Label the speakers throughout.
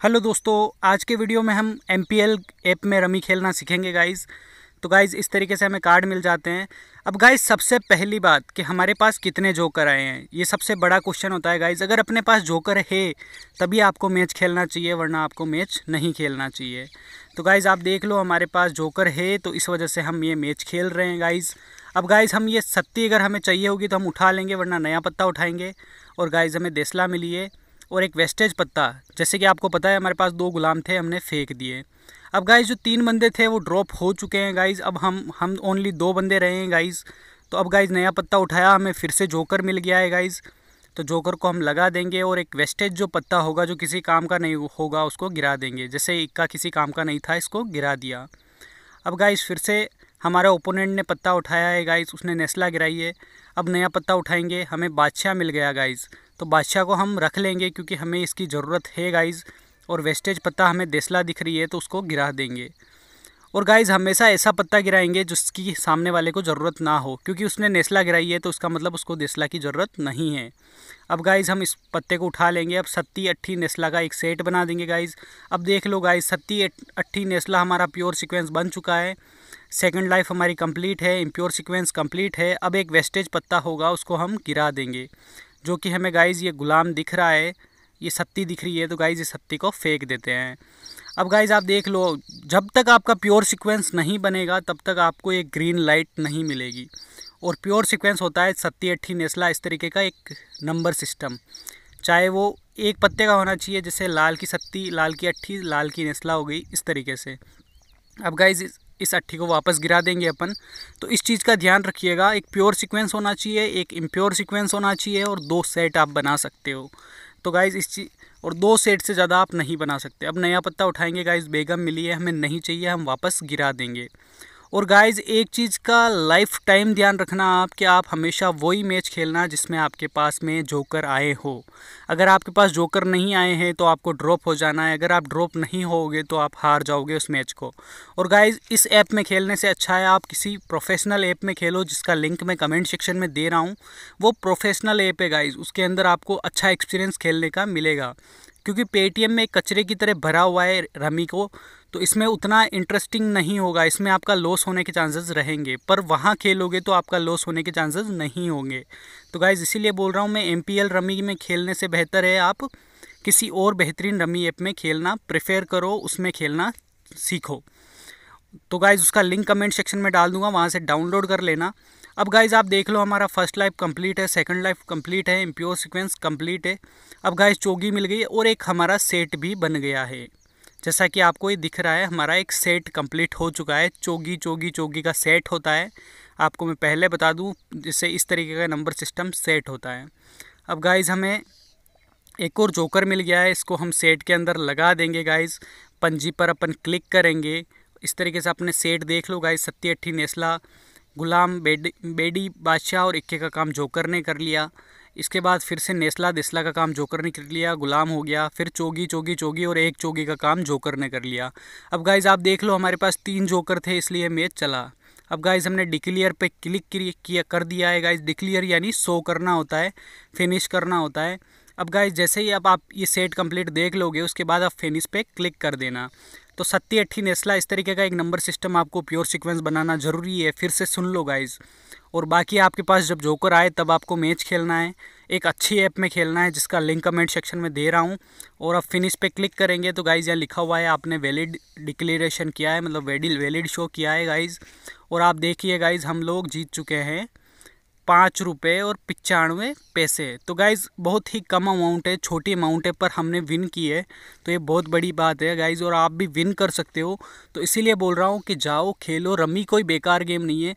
Speaker 1: Hello दोस्तों, आज के वीडियो में हम MPL ऐप में रमी खेलना सीखेंगे गाइज़ तो गाइज़ इस तरीके से हमें कार्ड मिल जाते हैं। अब गाइज़ सबसे पहली बात कि हमारे पास कितने जोकर आए हैं। ये सबसे बड़ा क्वेश्चन होता है गाइज़ अगर अपने पास जोकर है, तभी आपको मैच खेलना चाहिए, वरना आपको मैच नहीं खेलना चाहिए। तो गाइज़ आप देख लो, हमारे पास जोकर है तो इस वजह से हम ये मैच खेल रहे हैं गाइज़ अब गाइज़ हम ये सत्ती अगर हमें चाहिए होगी तो हम उठा लेंगे, वरना नया पत्ता उठाएँगे। और गाइज़ हमें देसला मिली है। और एक वेस्टेज पत्ता। जैसे कि आपको पता है, हमारे पास दो गुलाम थे, हमने फेंक दिए। अब गाइज़ जो तीन बंदे थे, वो ड्रॉप हो चुके हैं गाइज़ अब हम हम ओनली दो बंदे रहे हैं गाइज़ तो अब गाइज़ नया पत्ता उठाया, हमें फिर से जोकर मिल गया है गाइज़ तो जोकर को हम लगा देंगे और एक वेस्टेज जो पत्ता होगा, जो किसी काम का नहीं होगा, उसको गिरा देंगे। जैसे इक्का किसी काम का नहीं था, इसको गिरा दिया। अब गाइज़ फिर से हमारे ओपोनेंट ने पत्ता उठाया है गाइज़ उसने नेस्ला गिराई है। अब नया पत्ता उठाएँगे, हमें बादशाह मिल गया गाइज़ तो बादशाह को हम रख लेंगे क्योंकि हमें इसकी ज़रूरत है गाइज़ और वेस्टेज पत्ता हमें देसला दिख रही है तो उसको गिरा देंगे। और गाइज़ हमेशा ऐसा पत्ता गिराएँगे जिसकी सामने वाले को ज़रूरत ना हो, क्योंकि उसने नेस्ला गिराई है तो उसका मतलब उसको देसला की ज़रूरत नहीं है। अब गाइज़ हम इस पत्ते को उठा लेंगे। अब सत्ती अट्ठी नेस्ला का एक सेट बना देंगे गाइज़ अब देख लो गाइज़ सत्ती अट्ठी नेस्ला हमारा प्योर सीक्वेंस बन चुका है। सेकंड लाइफ हमारी कंप्लीट है इम्प्योर सीक्वेंस कंप्लीट है। अब एक वेस्टेज पत्ता होगा, उसको हम गिरा देंगे। जो कि हमें गाइज़ ये गुलाम दिख रहा है, ये सत्ती दिख रही है तो गाइज़ इस सत्ती को फेंक देते हैं। अब गाइज़ आप देख लो, जब तक आपका प्योर सीक्वेंस नहीं बनेगा, तब तक आपको एक ग्रीन लाइट नहीं मिलेगी। और प्योर सीक्वेंस होता है सत्ती, अट्ठी, नेस्ला, इस तरीके का एक नंबर सिस्टम चाहे वो एक पत्ते का होना चाहिए, जैसे लाल की सत्ती, लाल की अट्ठी, लाल की नेस्ला हो गई, इस तरीके से। अब गाइज़ इस, अट्ठी को वापस गिरा देंगे अपन। तो इस चीज़ का ध्यान रखिएगा एक प्योर सीक्वेंस होना चाहिए एक इम्प्योर सीक्वेंस होना चाहिए और दो सेट आप बना सकते हो। तो गाइज़ इस चीज़ और दो सेट से ज़्यादा आप नहीं बना सकते। अब नया पत्ता उठाएँगे गाइज़ बेगम मिली है हमें नहीं चाहिए हम वापस गिरा देंगे। और गाइज़ एक चीज़ का लाइफ टाइम ध्यान रखना आप कि आप हमेशा वही मैच खेलना जिसमें आपके पास में जोकर आए हो। अगर आपके पास जोकर नहीं आए हैं तो आपको ड्रॉप हो जाना है। अगर आप ड्रॉप नहीं होगे तो आप हार जाओगे उस मैच को। और गाइज़ इस ऐप में खेलने से अच्छा है, आप किसी प्रोफेशनल ऐप में खेलो जिसका लिंक मैं कमेंट सेक्शन में दे रहा हूँ। वो प्रोफेशनल ऐप है गाइज़ उसके अंदर आपको अच्छा एक्सपीरियंस खेलने का मिलेगा। क्योंकि पेटीएम में कचरे की तरह भरा हुआ है रमी को। तो इसमें उतना इंटरेस्टिंग नहीं होगा, इसमें आपका लॉस होने के चांसेस रहेंगे। पर वहाँ खेलोगे तो आपका लॉस होने के चांसेस नहीं होंगे। तो गाइज़ इसीलिए बोल रहा हूँ मैं एम पी रमी में खेलने से बेहतर है आप किसी और बेहतरीन रमी ऐप में खेलना प्रेफर करो, उसमें खेलना सीखो। तो गाइज़ उसका लिंक कमेंट सेक्शन में डाल दूँगा, वहाँ से डाउनलोड कर लेना। अब गाइज़ आप देख लो, हमारा फ़र्स्ट लाइफ कंप्लीट है सेकंड लाइफ कंप्लीट है इम्प्योर सीक्वेंस कंप्लीट है। अब गाइज़ चोगी मिल गई और एक हमारा सेट भी बन गया है। जैसा कि आपको ये दिख रहा है, हमारा एक सेट कंप्लीट हो चुका है। चोगी चोगी चोगी का सेट होता है। आपको मैं पहले बता दूँ, जिससे इस तरीके का नंबर सिस्टम सेट होता है। अब गाइज़ हमें एक और जोकर मिल गया है, इसको हम सेट के अंदर लगा देंगे गाइज़ पंजी पर अपन क्लिक करेंगे। इस तरीके से अपने सेट देख लो गाइज़ सत्ती अट्ठी, नेस्ला, गुलाम, बेडी बेडी, बादशाह और इक्के का काम जोकर ने कर लिया। इसके बाद फिर से नेस्ला दिस्ला का काम जोकर ने कर लिया, गुलाम हो गया, फिर चोगी चोगी चोगी और एक चोगी का काम जोकर ने कर लिया। अब गाइज़ आप देख लो, हमारे पास तीन जोकर थे, इसलिए मैच चला। अब गाइज़ हमने डिक्लियर पे क्लिक किया कर दिया है गाइज़ डिक्लियर यानी शो करना होता है फिनिश करना होता है। अब गाइज़ जैसे ही अब आप ये सेट कंप्लीट देख लोगे, उसके बाद आप फिनिश पे क्लिक कर देना। तो सत्ती अट्ठी नेस्ला, इस तरीके का एक नंबर सिस्टम आपको प्योर सीक्वेंस बनाना ज़रूरी है, फिर से सुन लो गाइज़ और बाकी आपके पास जब जोकर आए, तब आपको मैच खेलना है, एक अच्छी ऐप में खेलना है, जिसका लिंक कमेंट सेक्शन में दे रहा हूँ. और अब फिनिश पे क्लिक करेंगे तो गाइज़ यहाँ लिखा हुआ है, आपने वैलिड डिक्लेरेशन किया है मतलब वैलिड शो किया है गाइज़ और आप देखिए गाइज़ हम लोग जीत चुके हैं. पाँच रुपये और पचानवे पैसे। तो गाइज़ बहुत ही कम अमाउंट है, छोटी अमाउंट है, पर हमने विन की है। तो ये बहुत बड़ी बात है गाइज़ और आप भी विन कर सकते हो। तो इसीलिए बोल रहा हूँ कि जाओ, खेलो। रमी कोई बेकार गेम नहीं है,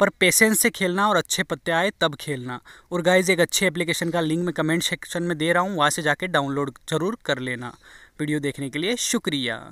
Speaker 1: पर पेशेंस से खेलना और अच्छे पत्ते आए तब खेलना। और गाइज़ एक अच्छे एप्लीकेशन का लिंक मैं कमेंट सेक्शन में दे रहा हूँ, वहाँ से जाके डाउनलोड ज़रूर कर लेना। वीडियो देखने के लिए शुक्रिया।